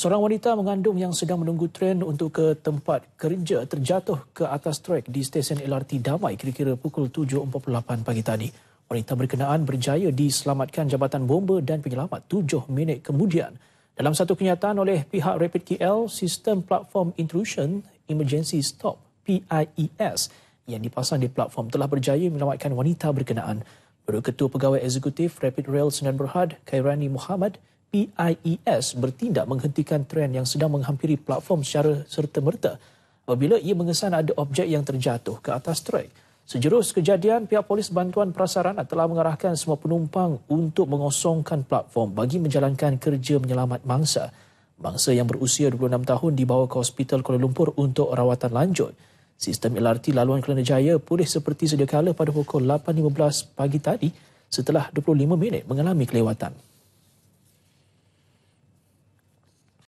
Seorang wanita mengandung yang sedang menunggu tren untuk ke tempat kerja terjatuh ke atas trek di stesen LRT Damai kira-kira pukul 7.48 pagi tadi. Wanita berkenaan berjaya diselamatkan Jabatan Bomba dan Penyelamat 7 minit kemudian. Dalam satu kenyataan oleh pihak Rapid KL, Sistem Platform Intrusion Emergency Stop PIES yang dipasang di platform telah berjaya menyelamatkan wanita berkenaan. Menurut Ketua Pegawai Eksekutif Rapid Rail Senan Berhad, Khairani Muhammad, PIES bertindak menghentikan tren yang sedang menghampiri platform secara serta-merta apabila ia mengesan ada objek yang terjatuh ke atas trek. Sejurus kejadian, pihak polis bantuan prasarana telah mengarahkan semua penumpang untuk mengosongkan platform bagi menjalankan kerja menyelamat mangsa. Mangsa yang berusia 26 tahun dibawa ke Hospital Kuala Lumpur untuk rawatan lanjut. Sistem LRT laluan Kelana Jaya pulih seperti sedia kala pada pukul 8.15 pagi tadi setelah 25 minit mengalami kelewatan.